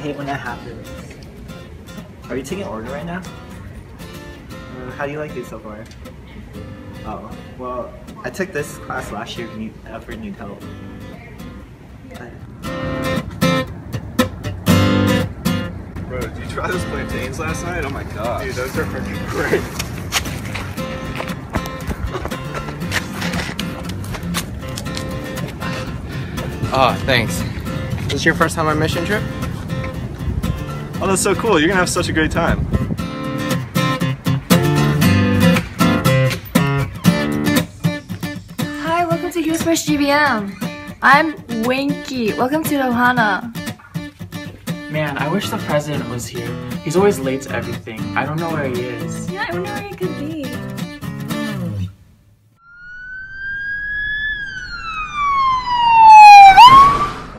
hate when that happens. Are you taking order right now? Uh, how do you like it so far? Oh, well, I took this class last year and you ever need help. Bro, did you try those plantains last night? Oh my god. Dude, those are freaking great. Oh, thanks. Is this your first time on a mission trip? Oh, that's so cool. You're gonna have such a great time. Hi, welcome to Here's Fresh GBM. I'm Winky. Welcome to Ohana. Man, I wish the president was here. He's always late to everything. I don't know where he is. Yeah, I wonder where he could be.